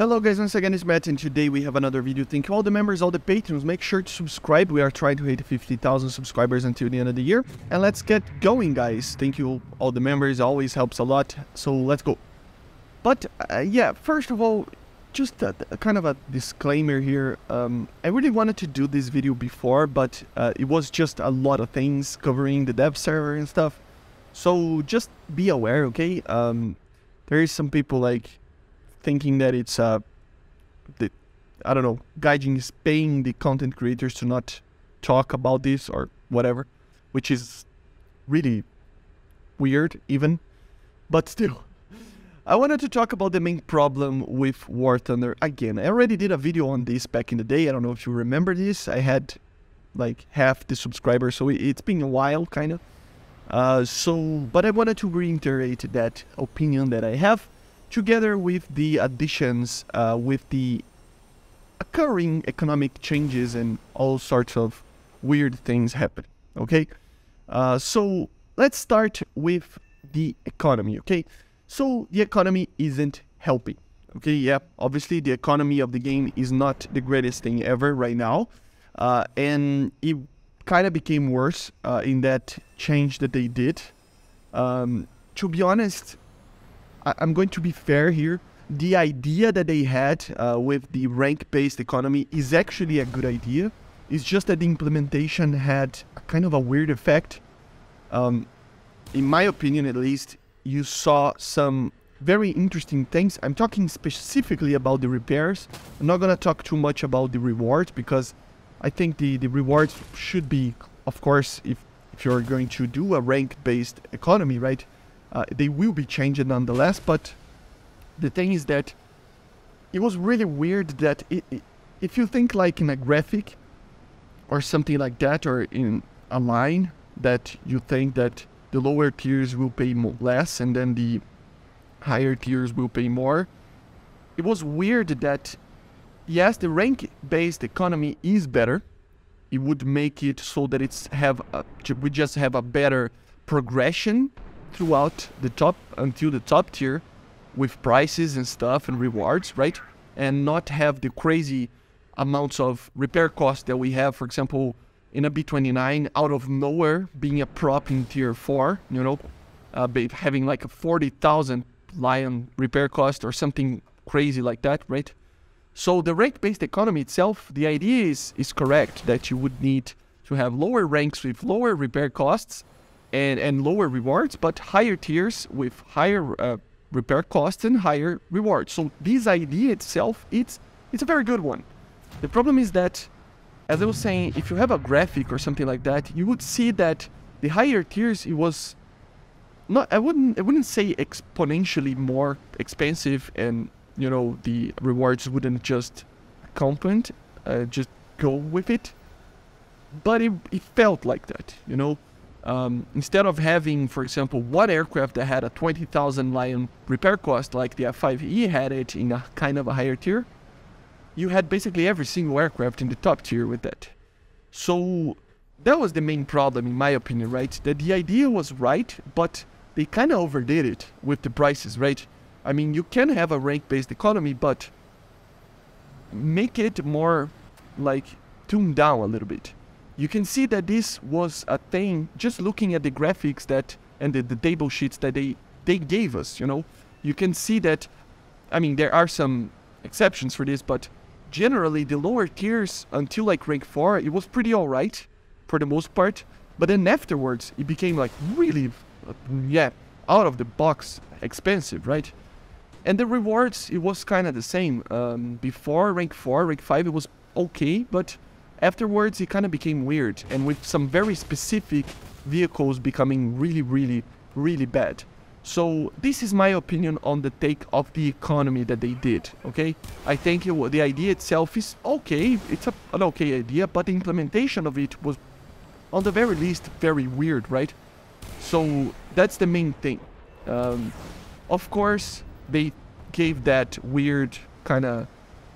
Hello guys, once again it's Matt and today we have another video. Thank you all the members, all the patrons. Make sure to subscribe. We are trying to hit 50,000 subscribers until the end of the year. And let's get going guys. Thank you all the members, always helps a lot. So let's go. But uh, yeah, first of all, just a, a kind of a disclaimer here. Um, I really wanted to do this video before, but uh, it was just a lot of things covering the dev server and stuff. So just be aware, okay? Um, there is some people like thinking that it's uh the I don't know, Gaijin is paying the content creators to not talk about this or whatever, which is really weird even. But still. I wanted to talk about the main problem with War Thunder again. I already did a video on this back in the day. I don't know if you remember this. I had like half the subscribers, so it's been a while kind of. Uh, so, but I wanted to reiterate that opinion that I have together with the additions, uh, with the occurring economic changes and all sorts of weird things happen. Okay, uh, so let's start with the economy. Okay, so the economy isn't helping. Okay, yeah, obviously the economy of the game is not the greatest thing ever right now, uh, and it kind of became worse uh, in that change that they did. Um, to be honest, I- am going to be fair here. The idea that they had uh, with the rank-based economy is actually a good idea. It's just that the implementation had a kind of a weird effect. Um, in my opinion, at least, you saw some very interesting things. I'm talking specifically about the repairs. I'm not gonna talk too much about the rewards because I think the, the rewards should be, of course, if, if you're going to do a rank-based economy, right? Uh, they will be changed nonetheless, but the thing is that it was really weird that it, it, if you think like in a graphic or something like that, or in a line that you think that the lower tiers will pay less and then the higher tiers will pay more, it was weird that yes, the rank-based economy is better. It would make it so that it's have a, we just have a better progression throughout the top until the top tier with prices and stuff and rewards, right? And not have the crazy amounts of repair costs that we have, for example, in a B29 out of nowhere being a prop in tier 4, you know, uh, having like a 40,000 lion repair cost or something crazy like that, right? So the rank-based economy itself, the idea is, is correct that you would need to have lower ranks with lower repair costs and, and lower rewards, but higher tiers with higher uh, repair costs and higher rewards. So this idea itself, it's, it's a very good one. The problem is that, as I was saying, if you have a graphic or something like that, you would see that the higher tiers, it was not, I wouldn't, I wouldn't say exponentially more expensive and, you know, the rewards wouldn't just accompany, uh, just go with it. But it, it felt like that, you know. Um, instead of having, for example, one aircraft that had a 20,000 Lion repair cost like the F5E had it in a kind of a higher tier, you had basically every single aircraft in the top tier with that. So that was the main problem in my opinion, right? That the idea was right, but they kind of overdid it with the prices, right? I mean, you can have a rank-based economy, but make it more like tuned down a little bit you can see that this was a thing just looking at the graphics that and the, the table sheets that they they gave us you know? You can see that i mean there are some exceptions for this but generally the lower tiers until like rank 4 it was pretty all right for the most part. But then afterwards it became like really yeah out of the box expensive right? And the rewards it was kind of the same. Um, before rank 4 rank 5 it was okay but Afterwards, it kind of became weird, and with some very specific vehicles becoming really, really, really bad. So this is my opinion on the take of the economy that they did, okay? I think it, the idea itself is okay, it's a, an okay idea, but the implementation of it was, on the very least, very weird, right? So that's the main thing. Um, of course, they gave that weird kind of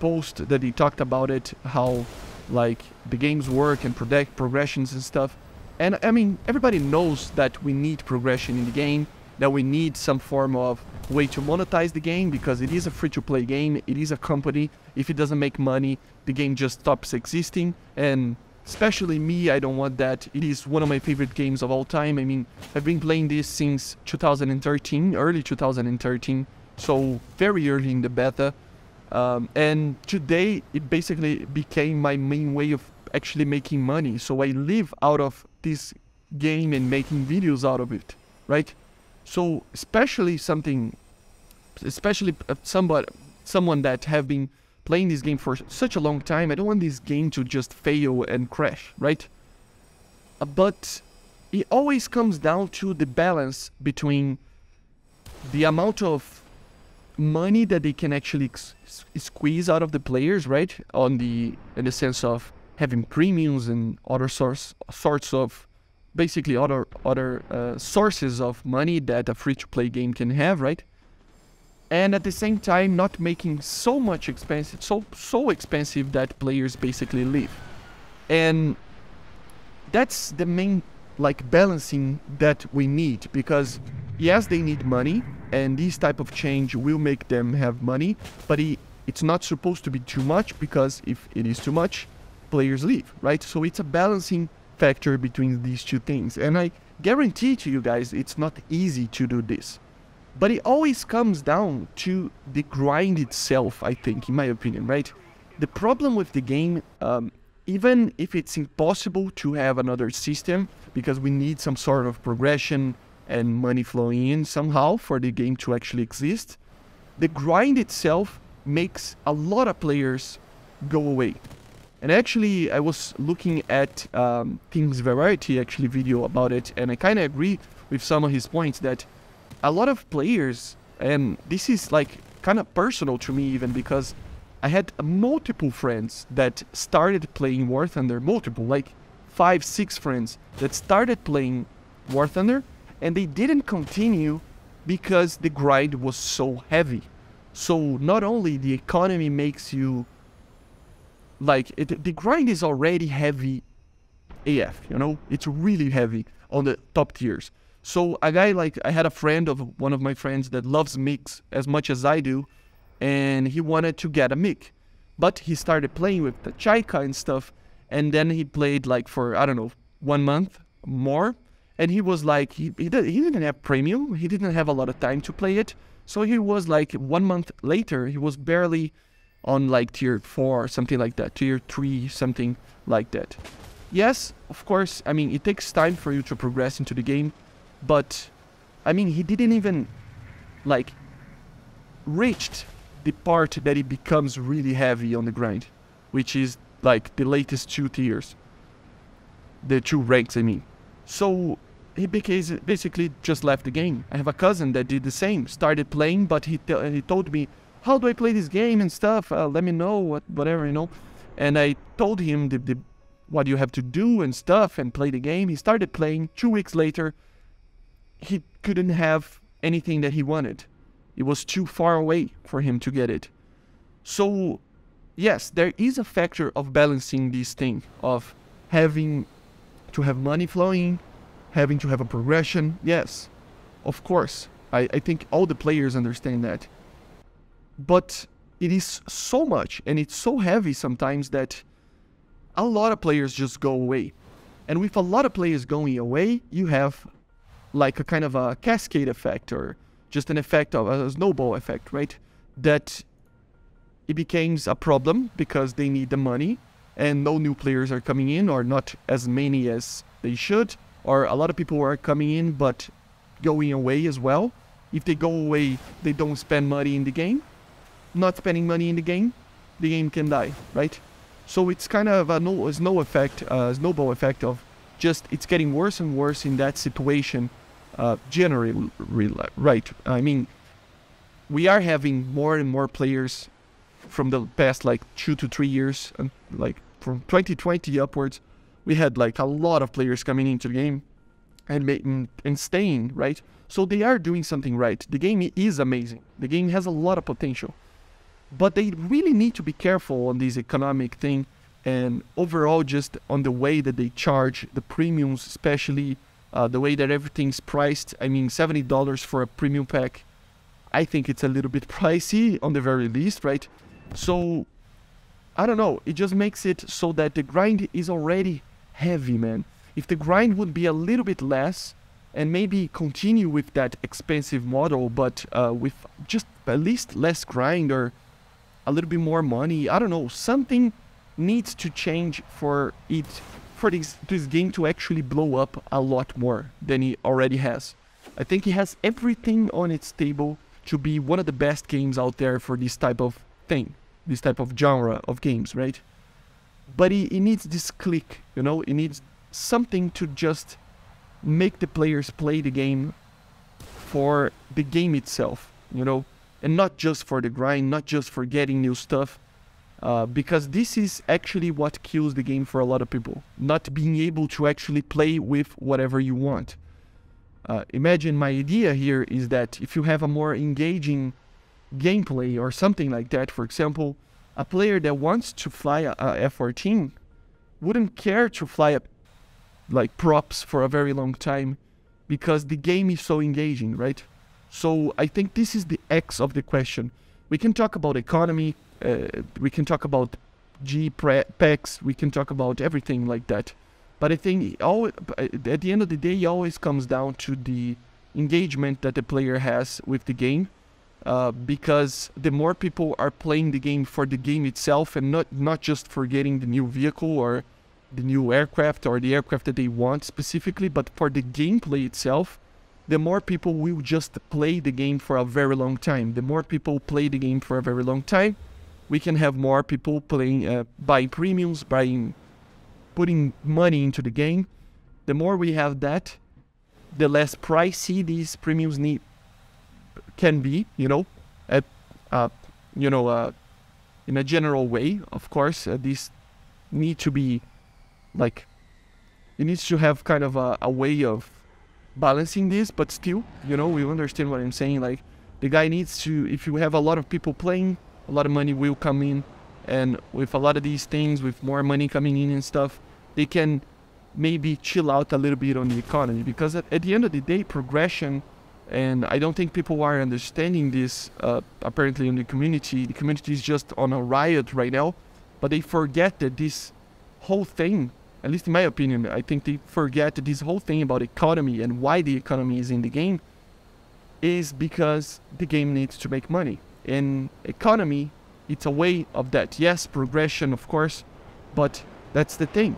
post that he talked about it, how like the games work and protect progressions and stuff. And I mean, everybody knows that we need progression in the game. that we need some form of way to monetize the game because it is a free to play game. It is a company. If it doesn't make money, the game just stops existing. And especially me, I don't want that. It is one of my favorite games of all time. I mean, I've been playing this since 2013, early 2013, so very early in the beta. Um, and today, it basically became my main way of actually making money. So I live out of this game and making videos out of it, right? So especially something, especially somebody, someone that have been playing this game for such a long time, I don't want this game to just fail and crash, right? Uh, but it always comes down to the balance between the amount of money that they can actually squeeze out of the players, right? On the in the sense of having premiums and other source sorts of basically other other uh, sources of money that a free-to-play game can have, right? And at the same time, not making so much expensive, so so expensive that players basically leave. And that's the main like balancing that we need because yes, they need money, and this type of change will make them have money, but it, it's not supposed to be too much because if it is too much, players leave, right? So it's a balancing factor between these two things. And I guarantee to you guys, it's not easy to do this. But it always comes down to the grind itself, I think, in my opinion, right? The problem with the game, um, even if it's impossible to have another system, because we need some sort of progression and money flowing in somehow for the game to actually exist, the grind itself makes a lot of players go away. And actually, I was looking at um, King's Variety actually video about it, and I kind of agree with some of his points that a lot of players, and this is like kind of personal to me even because I had multiple friends that started playing War Thunder, multiple, like five, six friends that started playing War Thunder, and they didn't continue because the grind was so heavy. So not only the economy makes you like it, the grind is already heavy AF, you know, it's really heavy on the top tiers. So a guy like I had a friend of one of my friends that loves MiGs as much as I do, and he wanted to get a MiG, but he started playing with the Chaika and stuff, and then he played like for I don't know one month more, and he was like he he, did, he didn't have premium, he didn't have a lot of time to play it, so he was like one month later he was barely on like tier 4 something like that tier 3 something like that. Yes of course i mean it takes time for you to progress into the game but i mean he didn't even like reached the part that it becomes really heavy on the grind which is like the latest two tiers. The two ranks i mean. So he basically just left the game i have a cousin that did the same started playing but he, he told me how do I play this game and stuff? Uh, let me know, what, whatever, you know. And I told him the, the, what you have to do and stuff and play the game. He started playing. Two weeks later, he couldn't have anything that he wanted. It was too far away for him to get it. So, yes, there is a factor of balancing this thing of having to have money flowing, having to have a progression. Yes, of course. I, I think all the players understand that but it is so much and it's so heavy sometimes that a lot of players just go away. And with a lot of players going away, you have like a kind of a cascade effect or just an effect of a snowball effect, right? That it becomes a problem because they need the money and no new players are coming in or not as many as they should or a lot of people are coming in but going away as well. If they go away, they don't spend money in the game not spending money in the game, the game can die, right? So it's kind of a, no, a snow effect, a snowball effect of just it's getting worse and worse in that situation. Uh, generally, right? I mean, we are having more and more players from the past like two to three years, and like from 2020 upwards, we had like a lot of players coming into the game and making and staying, right? So they are doing something right. The game is amazing. The game has a lot of potential but they really need to be careful on this economic thing and overall just on the way that they charge the premiums especially uh, the way that everything's priced. I mean, seventy dollars for a premium pack. I think it's a little bit pricey on the very least, right? So I don't know. It just makes it so that the grind is already heavy, man. If the grind would be a little bit less and maybe continue with that expensive model, but uh, with just at least less grind or a little bit more money, I don't know. Something needs to change for it for this this game to actually blow up a lot more than it already has. I think he has everything on its table to be one of the best games out there for this type of thing, this type of genre of games, right? But he, he needs this click, you know, he needs something to just make the players play the game for the game itself, you know, and not just for the grind, not just for getting new stuff, uh, because this is actually what kills the game for a lot of people. Not being able to actually play with whatever you want. Uh, imagine my idea here is that if you have a more engaging gameplay or something like that, for example, a player that wants to fly a a F-14 wouldn't care to fly a, like props for a very long time because the game is so engaging, right? So I think this is the X of the question. We can talk about economy, uh, we can talk about G packs, we can talk about everything like that. But I think all, at the end of the day, it always comes down to the engagement that the player has with the game. Uh, because the more people are playing the game for the game itself and not, not just for getting the new vehicle or the new aircraft or the aircraft that they want specifically, but for the gameplay itself, the more people will just play the game for a very long time. The more people play the game for a very long time, we can have more people playing, uh, buying premiums, buying, putting money into the game. The more we have that, the less pricey these premiums need can be. You know, at uh, you know, uh, in a general way. Of course, uh, these need to be like it needs to have kind of a, a way of balancing this, but still, you know, we understand what I'm saying. Like the guy needs to, if you have a lot of people playing, a lot of money will come in and with a lot of these things with more money coming in and stuff they can maybe chill out a little bit on the economy because at, at the end of the day progression and i don't think people are understanding this uh, apparently in the community the community is just on a riot right now but they forget that this whole thing at least in my opinion i think they forget that this whole thing about economy and why the economy is in the game is because the game needs to make money in economy, it's a way of that. Yes, progression, of course, but that's the thing.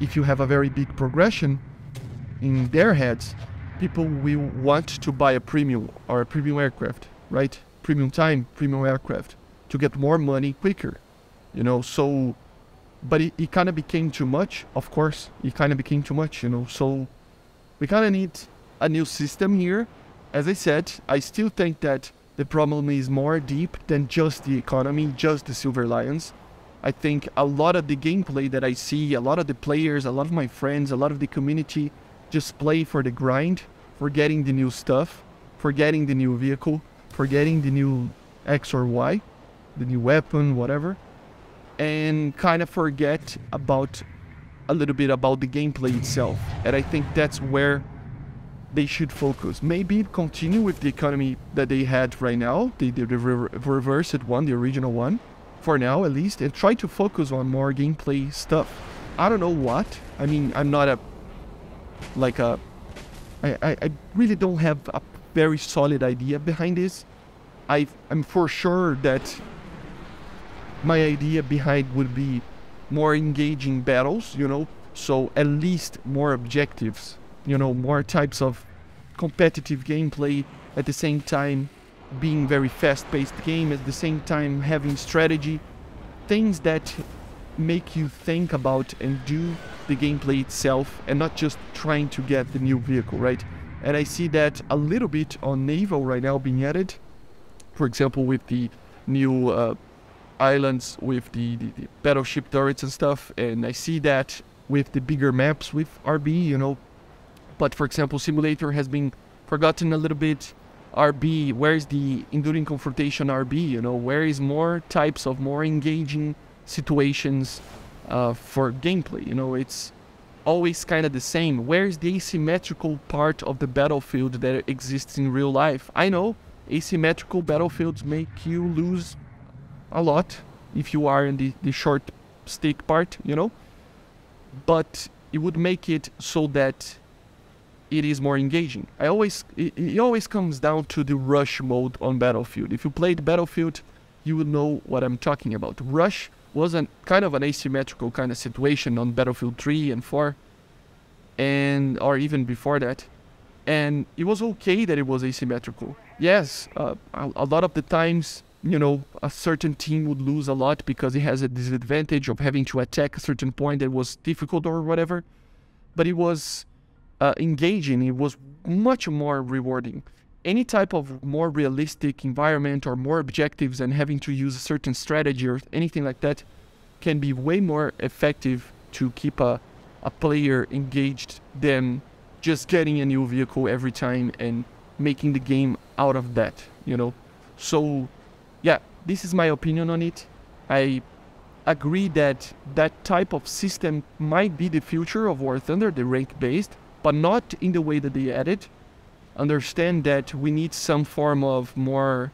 If you have a very big progression in their heads, people will want to buy a premium or a premium aircraft, right? Premium time, premium aircraft to get more money quicker, you know. So, but it, it kind of became too much, of course. It kind of became too much, you know. So, we kind of need a new system here. As I said, I still think that the problem is more deep than just the economy, just the Silver Lions. I think a lot of the gameplay that I see, a lot of the players, a lot of my friends, a lot of the community just play for the grind, for getting the new stuff, for getting the new vehicle, for getting the new X or Y, the new weapon, whatever, and kind of forget about a little bit about the gameplay itself. And I think that's where they should focus. Maybe continue with the economy that they had right now, the, the, the re reversed one, the original one, for now at least, and try to focus on more gameplay stuff. I don't know what. I mean, I'm not a like a. I, I, I really don't have a very solid idea behind this. I I'm for sure that my idea behind would be more engaging battles, you know, so at least more objectives you know, more types of competitive gameplay at the same time being very fast-paced game at the same time having strategy things that make you think about and do the gameplay itself and not just trying to get the new vehicle right and i see that a little bit on naval right now being added for example with the new uh, islands with the, the, the battleship turrets and stuff and i see that with the bigger maps with rb you know but for example, simulator has been forgotten a little bit. RB, where is the enduring confrontation RB? You know, where is more types of more engaging situations uh, for gameplay? You know, it's always kind of the same. Where's the asymmetrical part of the battlefield that exists in real life? I know asymmetrical battlefields make you lose a lot if you are in the, the short stick part, you know? But it would make it so that it is more engaging. I always it, it always comes down to the rush mode on Battlefield. If you played Battlefield, you will know what I'm talking about. Rush was a kind of an asymmetrical kind of situation on Battlefield 3 and 4 and or even before that. And it was okay that it was asymmetrical. Yes, uh, a, a lot of the times you know, a certain team would lose a lot because it has a disadvantage of having to attack a certain point that was difficult or whatever. But it was uh, engaging, it was much more rewarding. Any type of more realistic environment or more objectives and having to use a certain strategy or anything like that can be way more effective to keep a, a player engaged than just getting a new vehicle every time and making the game out of that, you know. So yeah, this is my opinion on it. I agree that that type of system might be the future of War Thunder, the rank based, but not in the way that they added. Understand that we need some form of more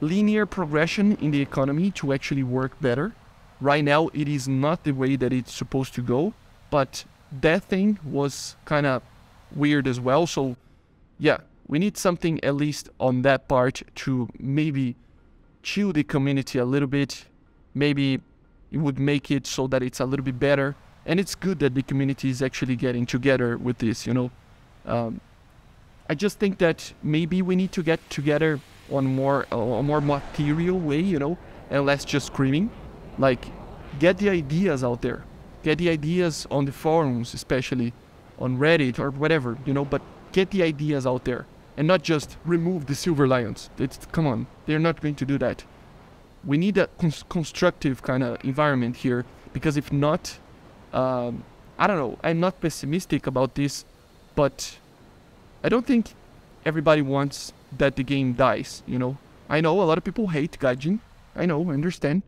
linear progression in the economy to actually work better. Right now, it is not the way that it's supposed to go, but that thing was kind of weird as well. So, yeah, we need something at least on that part to maybe chill the community a little bit. Maybe it would make it so that it's a little bit better. And it's good that the community is actually getting together with this, you know. Um, I just think that maybe we need to get together on more a more material way, you know, and less just screaming. Like, get the ideas out there. Get the ideas on the forums, especially on Reddit or whatever, you know, but get the ideas out there and not just remove the silver lions. It's come on, they're not going to do that. We need a cons- constructive kind of environment here because if not, um, I don't know. I'm not pessimistic about this, but I don't think everybody wants that the game dies. You know, I know a lot of people hate Gaijin. I know, I understand.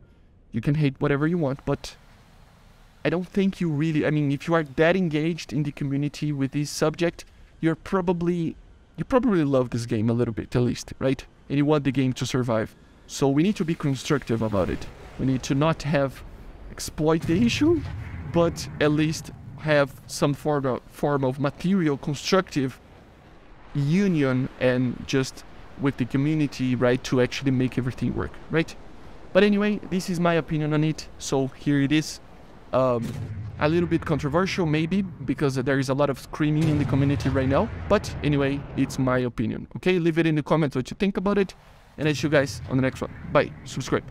You can hate whatever you want, but I don't think you really. I mean, if you are that engaged in the community with this subject, you're probably you probably love this game a little bit at least, right? And you want the game to survive. So we need to be constructive about it. We need to not have exploit the issue, but at least have some form of, form of material constructive union and just with the community, right, to actually make everything work, right? But anyway, this is my opinion on it. So here it is. Um, a little bit controversial maybe because there is a lot of screaming in the community right now but anyway it's my opinion okay leave it in the comments what you think about it and i see you guys on the next one bye subscribe